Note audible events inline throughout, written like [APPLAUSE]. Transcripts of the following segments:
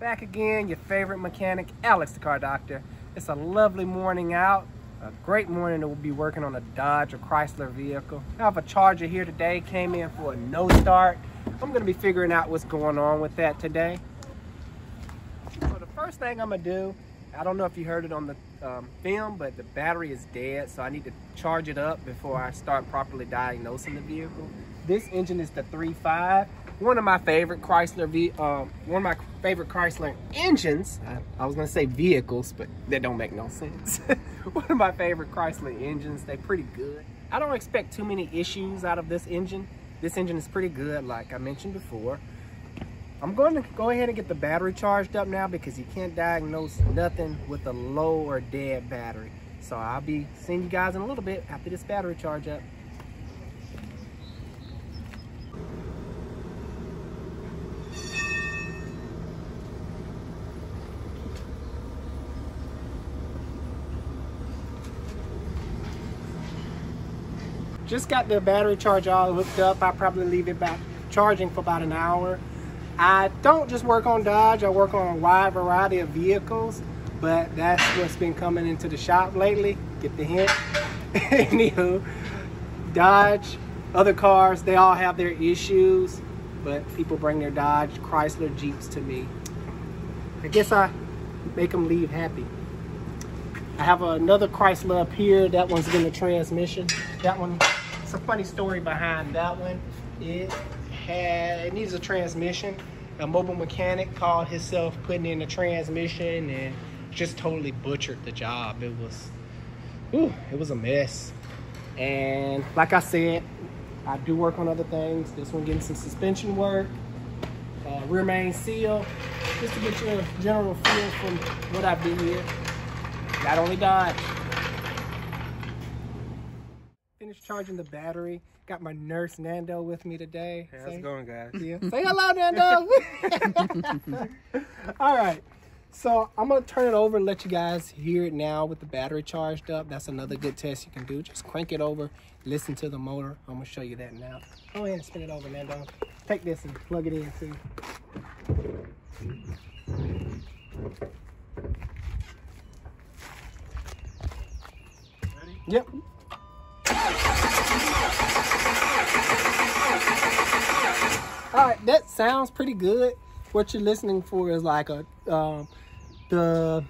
Back again, your favorite mechanic, Alex the Car Doctor. It's a lovely morning out. A great morning to be working on a Dodge or Chrysler vehicle. I have a Charger here today, came in for a no start. I'm gonna be figuring out what's going on with that today. So the first thing I'm gonna do, I don't know if you heard it on the um, film, but the battery is dead, so I need to charge it up before I start properly diagnosing the vehicle. This engine is the 3.5 one of my favorite Chrysler, v, um, one of my favorite Chrysler engines. I, I, was gonna say vehicles, but that don't make no sense. [LAUGHS] one of my favorite Chrysler engines. They're pretty good. I don't expect too many issues out of this engine. This engine is pretty good, like I mentioned before. I'm going to go ahead and get the battery charged up now because you can't diagnose nothing with a low or dead battery. So I'll be seeing you guys in a little bit after this battery charge up. Just got the battery charge all hooked up. I probably leave it back charging for about an hour. I don't just work on Dodge, I work on a wide variety of vehicles, but that's what's been coming into the shop lately. Get the hint. [LAUGHS] Anywho, Dodge, other cars, they all have their issues, but people bring their Dodge, Chrysler, Jeeps to me. I guess I make them leave happy. I have another Chrysler up here. That one's getting the transmission. That one it's a funny story behind that one. It had it needs a transmission. A mobile mechanic called himself putting in a transmission and just totally butchered the job. It was, ooh, it was a mess. And like I said, I do work on other things. This one getting some suspension work, uh, rear main seal, just to get you a general feel from what I do here. Not only Dodge, finished charging the battery. Got my nurse Nando with me today. Hey, how's Say, it going, guys? Yeah. [LAUGHS] Say hello, Nando. [LAUGHS] All right. So I'm gonna turn it over and let you guys hear it now with the battery charged up. That's another good test you can do. Just crank it over, listen to the motor. I'm gonna show you that now. Go ahead and spin it over, Nando. Take this and plug it in too. Ready? Yep. All right, that sounds pretty good. What you're listening for is like a um, the.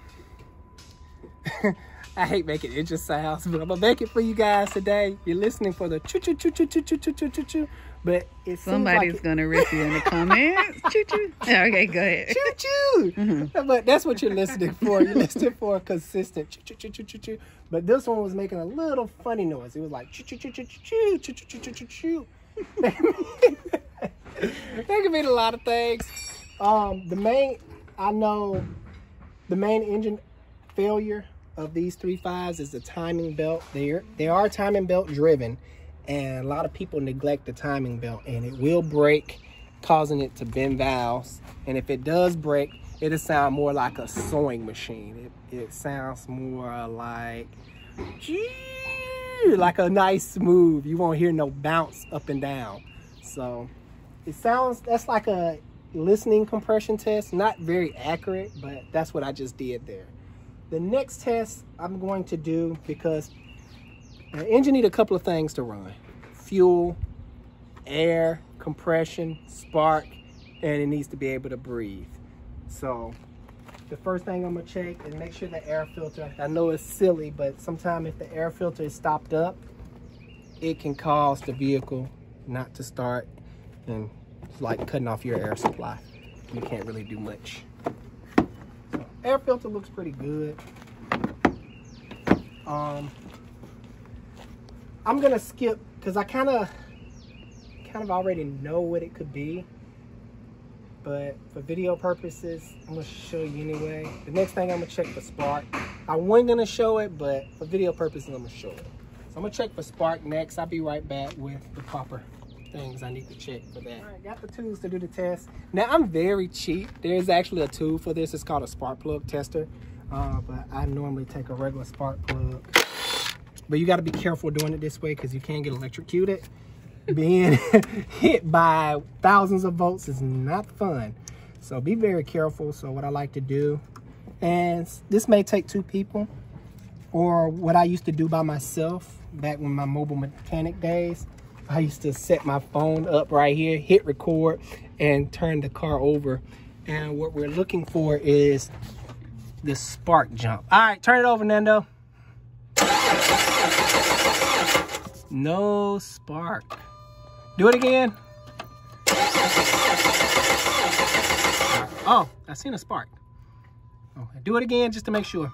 I hate making it just sounds, but I'm gonna make it for you guys today. You're listening for the choo choo choo choo choo choo choo choo choo choo. But it somebody's like gonna rip you in the comments. choo choo. Okay, go ahead. Choo choo. Mm-hmm. But that's what you're listening for. You're listening for a consistent choo choo choo choo choo choo. But this one was making a little funny noise. It was like choo choo choo choo choo choo choo choo choo choo choo. That could mean a lot of things. Um, the main, I know, the main engine failure of these three fives is the timing belt. There, they are timing belt driven, and a lot of people neglect the timing belt, and it will break, causing it to bend valves. And if it does break, it'll sound more like a sewing machine. It, it sounds more like, gee, like a nice smooth. You won't hear no bounce up and down. So it sounds, that's like a listening compression test. Not very accurate, but that's what I just did there. The next test I'm going to do because an engine need a couple of things to run. Fuel, air, compression, spark, and it needs to be able to breathe. So the first thing I'm gonna check is make sure the air filter, I know it's silly, but sometimes if the air filter is stopped up, it can cause the vehicle not to start and like cutting off your air supply. You can't really do much. So, air filter looks pretty good. Um, I'm gonna skip because I kind of kind of already know what it could be but for video purposes I'm gonna show you anyway the next thing I'm gonna check for spark I wasn't gonna show it but for video purposes I'm gonna show it so I'm gonna check for spark next I'll be right back with the proper things I need to check for that. Right, got the tools to do the test. Now I'm very cheap. There's actually a tool for this. It's called a spark plug tester. Uh, but I normally take a regular spark plug. But you got to be careful doing it this way because you can get electrocuted. Being [LAUGHS] hit by thousands of volts is not fun. So be very careful. So what I like to do, and this may take two people, or what I used to do by myself back when my mobile mechanic days, I used to set my phone up right here, hit record, and turn the car over. And what we're looking for is the spark jump. All right, turn it over, Nando. No spark. Do it again. Oh, I seen a spark. Do it again just to make sure.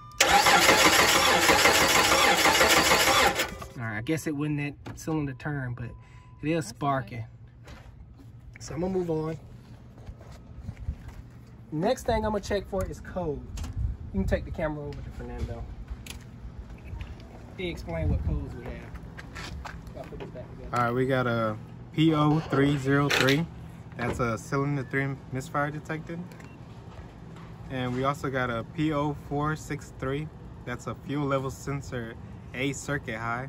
All right, I guess it wouldn't that cylinder turn, but it is sparking. So I'm gonna move on. Next thing I'm gonna check for is code. You can take the camera over to Fernando. He explain what codes we have. I'll put this back together. All right, we got a P0303. That's a cylinder three misfire detected. And we also got a P0463. That's a fuel level sensor A circuit high.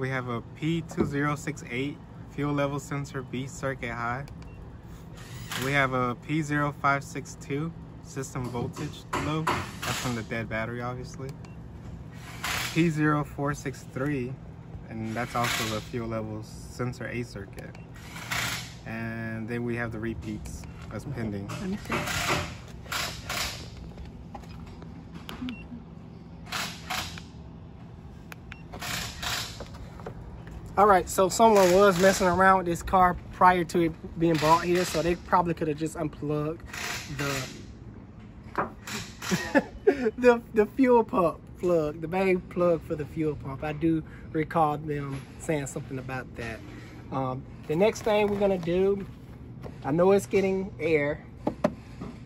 We have a P2068 fuel level sensor B circuit high. We have a P0562 system voltage low. That's from the dead battery, obviously. P0463, and that's also the fuel level sensor A circuit. And then we have the repeats as pending. Let me see. All right, so someone was messing around with this car prior to it being brought here, so they probably could have just unplugged the [LAUGHS] the the fuel pump plug, the main plug for the fuel pump. I do recall them saying something about that. Um, the next thing we're gonna do, I know it's getting air.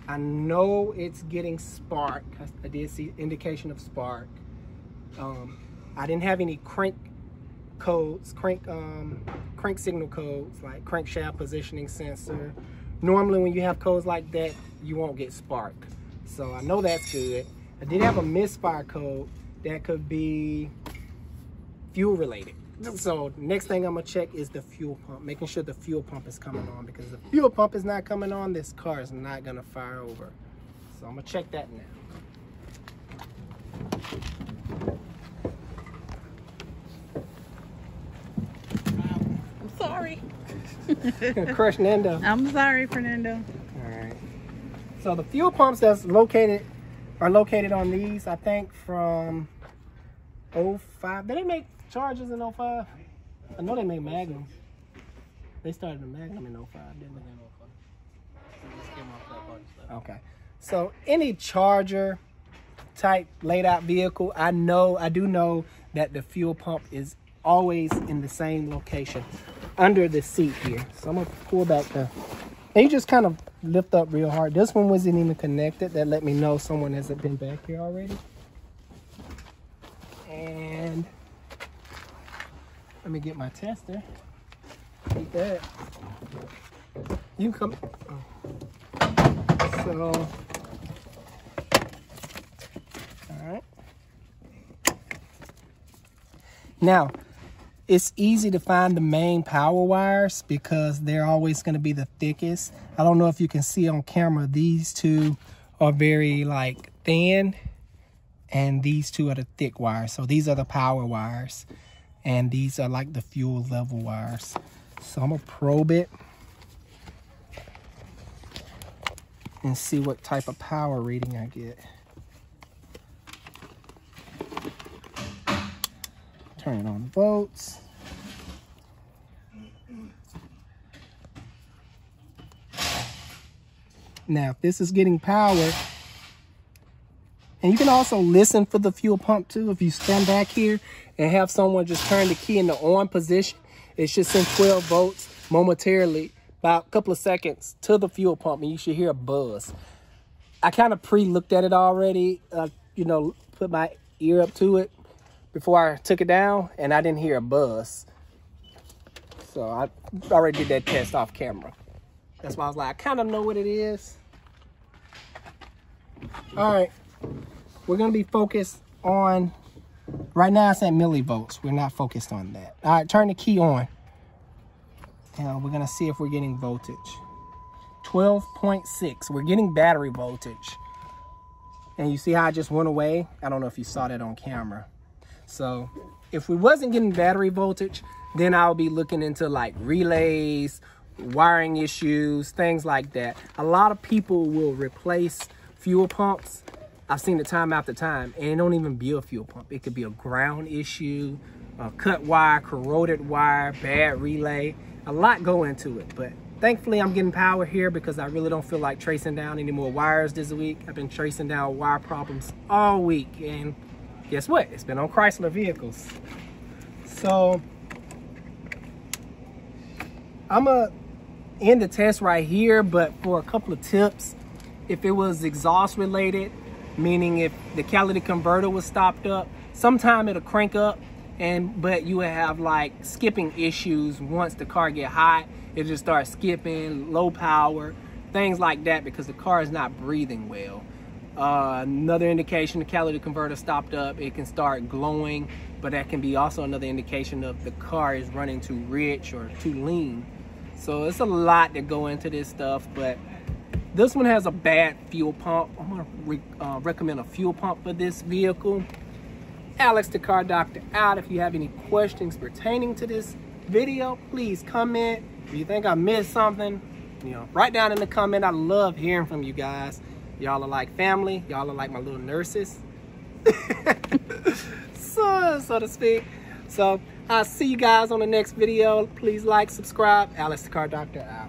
I know it's getting spark. I, I did see indication of spark. Um, I didn't have any crank codes, crank um, crank signal codes like crankshaft positioning sensor. Normally when you have codes like that, you won't get spark. So I know that's good. I did have a misfire code that could be fuel related. So next thing I'm gonna check is the fuel pump, making sure the fuel pump is coming on because if the fuel pump is not coming on, this car is not gonna fire over. So I'm gonna check that now. [LAUGHS] Crush Nando. I'm sorry, Fernando. All right. So the fuel pumps that's located are located on these, I think, from 05. Did they make Chargers in 05? I know they made Magnum. They started the Magnum in 05, didn't they? Okay. So any charger type laid out vehicle, I know, I do know that the fuel pump is always in the same location under the seat here. So I'm gonna pull back the, and you just kind of lift up real hard. This one wasn't even connected. That let me know someone hasn't been back here already. And let me get my tester. Take that. You come. Oh. So, all right. Now, it's easy to find the main power wires because they're always going to be the thickest. I don't know if you can see on camera, these two are very like thin and these two are the thick wires. So these are the power wires and these are like the fuel level wires. So I'm gonna probe it and see what type of power reading I get. Turn on the volts. Now, if this is getting power, and you can also listen for the fuel pump too. If you stand back here and have someone just turn the key in the on position, it should send 12 volts momentarily, about a couple of seconds to the fuel pump, and you should hear a buzz. I kind of pre-looked at it already, uh, you know, put my ear up to it before I took it down, and I didn't hear a buzz. So I already did that test off camera. That's why I was like, I kind of know what it is. All right, we're gonna be focused on, right now it's at millivolts. We're not focused on that. All right, turn the key on. And we're gonna see if we're getting voltage. 12.6. We're getting battery voltage. And you see how I just went away? I don't know if you saw that on camera. So if we wasn't getting battery voltage, then I'll be looking into like relays, wiring issues, things like that. A lot of people will replace fuel pumps. I've seen it time after time, and it don't even be a fuel pump. It could be a ground issue, a cut wire, corroded wire, bad relay. A lot go into it, but thankfully I'm getting power here because I really don't feel like tracing down any more wires this week. I've been tracing down wire problems all week, and guess what? It's been on Chrysler vehicles. So I'm gonna end the test right here, but for a couple of tips, if it was exhaust related, meaning if the catalytic converter was stopped up, sometime it'll crank up and but you would have like skipping issues once the car get hot it just starts skipping low power things like that because the car is not breathing well uh, another indication the catalytic converter stopped up it can start glowing but that can be also another indication of the car is running too rich or too lean so it's a lot that go into this stuff but this one has a bad fuel pump i'm gonna re uh, recommend a fuel pump for this vehicle Alex the Car Doctor out. If you have any questions pertaining to this video, please comment. If you think I missed something, you know, write down in the comment. I love hearing from you guys. Y'all are like family. Y'all are like my little nurses. [LAUGHS] so, so to speak. So I'll see you guys on the next video. Please like, subscribe. Alex the Car Doctor out.